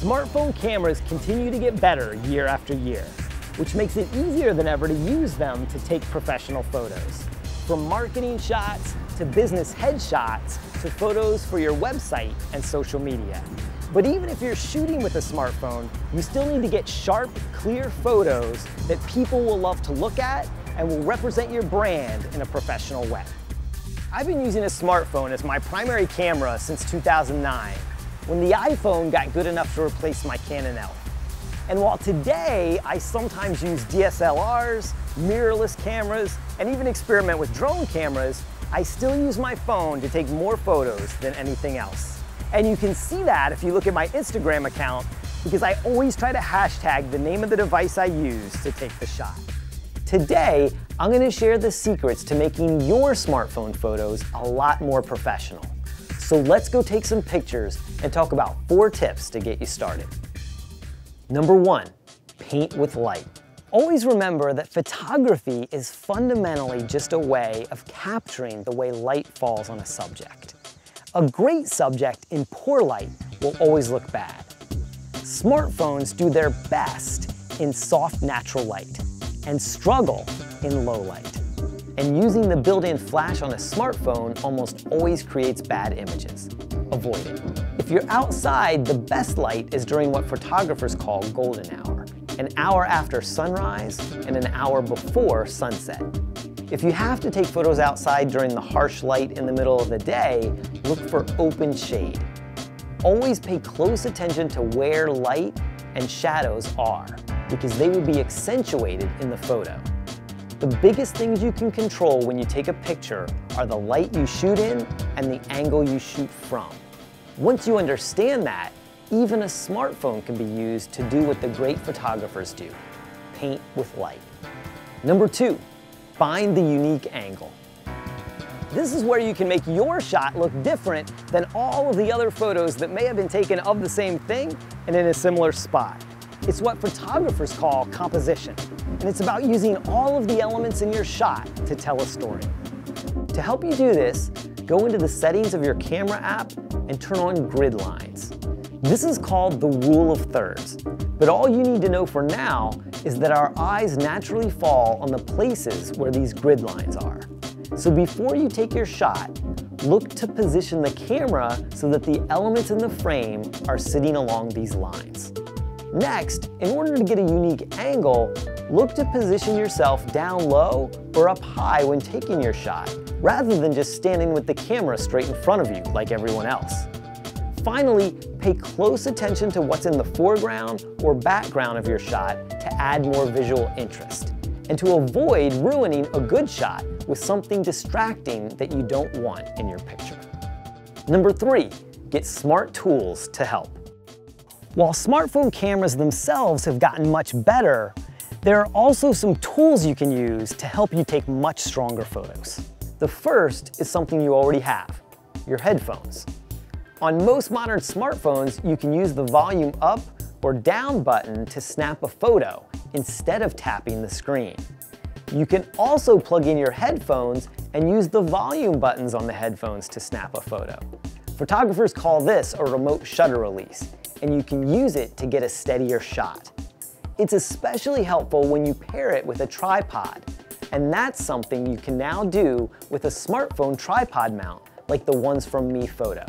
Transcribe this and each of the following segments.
Smartphone cameras continue to get better year after year, which makes it easier than ever to use them to take professional photos. From marketing shots to business headshots to photos for your website and social media. But even if you're shooting with a smartphone, you still need to get sharp, clear photos that people will love to look at and will represent your brand in a professional way. I've been using a smartphone as my primary camera since 2009 when the iPhone got good enough to replace my Canon ELPH. And while today I sometimes use DSLRs, mirrorless cameras, and even experiment with drone cameras, I still use my phone to take more photos than anything else. And you can see that if you look at my Instagram account because I always try to hashtag the name of the device I use to take the shot. Today, I'm gonna share the secrets to making your smartphone photos a lot more professional. So let's go take some pictures and talk about four tips to get you started. Number one, paint with light. Always remember that photography is fundamentally just a way of capturing the way light falls on a subject. A great subject in poor light will always look bad. Smartphones do their best in soft natural light and struggle in low light and using the built-in flash on a smartphone almost always creates bad images. Avoid it. If you're outside, the best light is during what photographers call golden hour, an hour after sunrise and an hour before sunset. If you have to take photos outside during the harsh light in the middle of the day, look for open shade. Always pay close attention to where light and shadows are, because they will be accentuated in the photo. The biggest things you can control when you take a picture are the light you shoot in and the angle you shoot from. Once you understand that, even a smartphone can be used to do what the great photographers do, paint with light. Number two, find the unique angle. This is where you can make your shot look different than all of the other photos that may have been taken of the same thing and in a similar spot. It's what photographers call composition, and it's about using all of the elements in your shot to tell a story. To help you do this, go into the settings of your camera app and turn on grid lines. This is called the rule of thirds, but all you need to know for now is that our eyes naturally fall on the places where these grid lines are. So before you take your shot, look to position the camera so that the elements in the frame are sitting along these lines. Next, in order to get a unique angle, look to position yourself down low or up high when taking your shot, rather than just standing with the camera straight in front of you like everyone else. Finally, pay close attention to what's in the foreground or background of your shot to add more visual interest, and to avoid ruining a good shot with something distracting that you don't want in your picture. Number three, get smart tools to help. While smartphone cameras themselves have gotten much better, there are also some tools you can use to help you take much stronger photos. The first is something you already have, your headphones. On most modern smartphones, you can use the volume up or down button to snap a photo instead of tapping the screen. You can also plug in your headphones and use the volume buttons on the headphones to snap a photo. Photographers call this a remote shutter release, and you can use it to get a steadier shot. It's especially helpful when you pair it with a tripod, and that's something you can now do with a smartphone tripod mount like the ones from MeFOTO.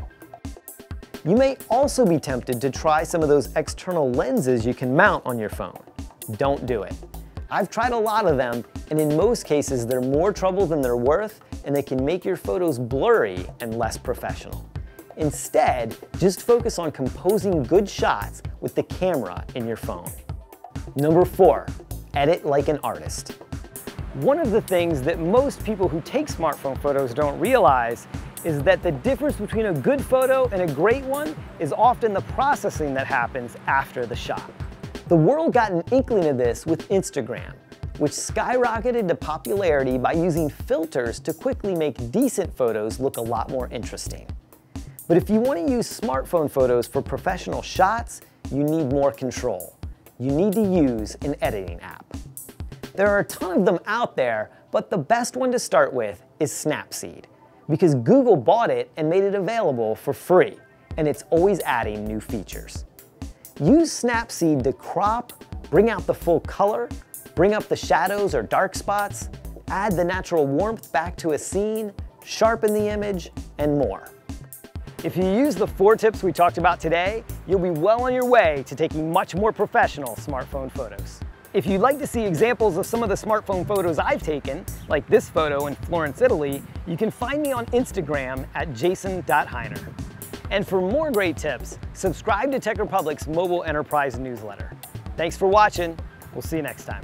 You may also be tempted to try some of those external lenses you can mount on your phone. Don't do it. I've tried a lot of them, and in most cases they're more trouble than they're worth, and they can make your photos blurry and less professional. Instead, just focus on composing good shots with the camera in your phone. Number four, edit like an artist. One of the things that most people who take smartphone photos don't realize is that the difference between a good photo and a great one is often the processing that happens after the shot. The world got an inkling of this with Instagram, which skyrocketed to popularity by using filters to quickly make decent photos look a lot more interesting. But if you want to use smartphone photos for professional shots, you need more control. You need to use an editing app. There are a ton of them out there, but the best one to start with is Snapseed, because Google bought it and made it available for free, and it's always adding new features. Use Snapseed to crop, bring out the full color, bring up the shadows or dark spots, add the natural warmth back to a scene, sharpen the image, and more. If you use the four tips we talked about today, you'll be well on your way to taking much more professional smartphone photos. If you'd like to see examples of some of the smartphone photos I've taken, like this photo in Florence, Italy, you can find me on Instagram at jason.hiner. And for more great tips, subscribe to TechRepublic's Mobile Enterprise newsletter. Thanks for watching. We'll see you next time.